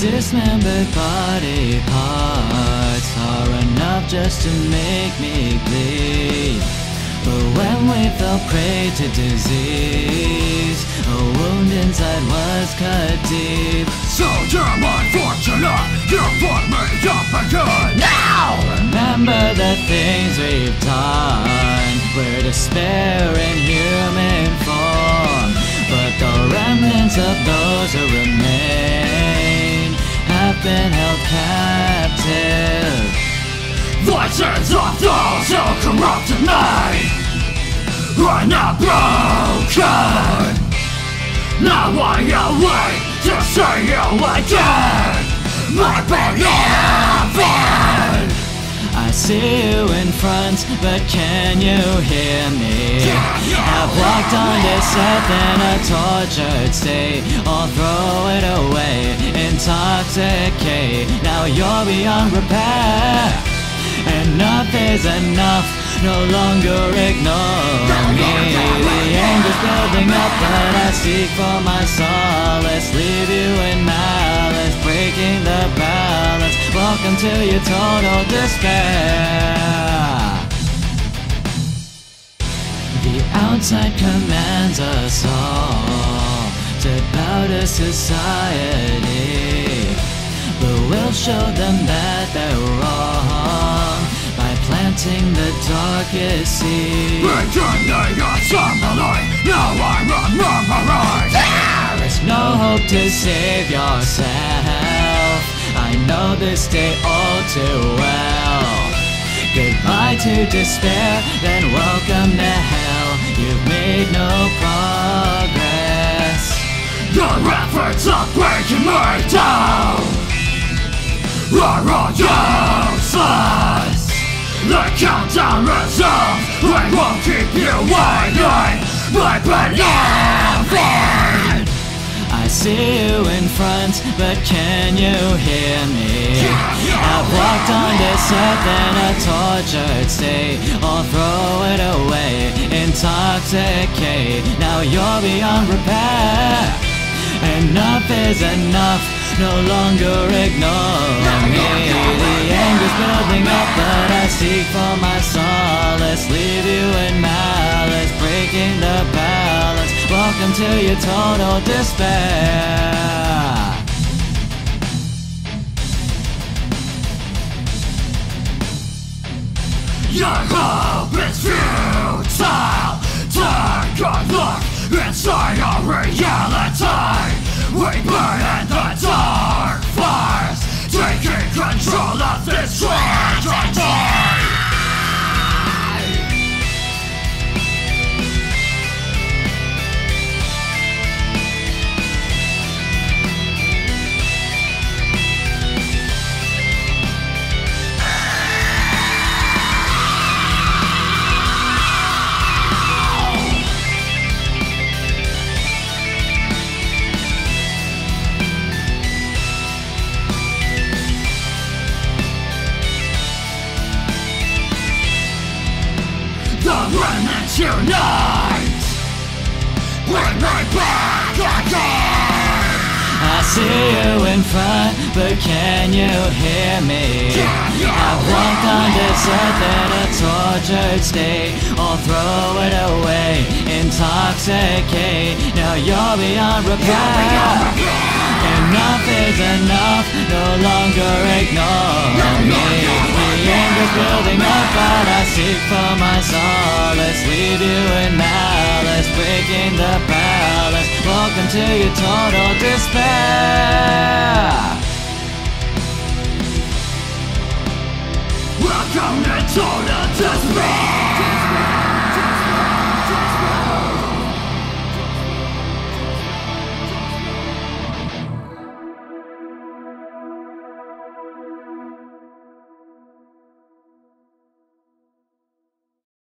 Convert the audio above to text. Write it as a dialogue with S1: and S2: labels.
S1: dismembered body parts are enough just to make me bleed. But when we fell prey to disease, a wound inside was cut deep.
S2: So damn unfortunate, you put me up again Now!
S1: Remember the things we've done. We're despair in human form. But the remnants of those who remain been held captive.
S2: Voices of those who corrupted me are now broken Now I await to see you again My beloved
S1: I see you in front, but can you hear me? Walked on this earth in a tortured state. I'll throw it away, intoxicate. Now you're beyond repair. Enough is enough, no longer ignore me. The anger's building up, but I seek for my solace. Leave you in malice, breaking the balance. Welcome to your total despair. The outside commands us all to bow to society. But we'll show them that they're wrong by planting the darkest seed.
S2: Pretending assembly Now I'm unmemorized
S1: There is no hope to save yourself. I know this day all too well. Goodbye to despair, then welcome to hell. You've made no progress.
S2: Your efforts of breaking me down Are all useless The countdown resumes We won't keep you waiting My beloved
S1: I see you in front, but can you hear me? I've walked on this earth in a tortured state. I'll throw intoxicate. Now you're beyond repair. Enough is enough, no longer ignore me. The anger's building up, but I seek for my solace. Leave you in malice, breaking the balance. Welcome to your total despair.
S2: Your hope is futile A look inside our reality. We burn in the unite Bring me back again
S1: I see you in front, but can you hear me? I've walked on this earth in a tortured state. I'll throw it away, intoxicate. Now you're beyond repair. Enough is enough, no longer ignore me. The anger's building up, I seek for my solace. Leave you in malice, breaking the balance. Welcome to your total despair.
S2: Welcome to total despair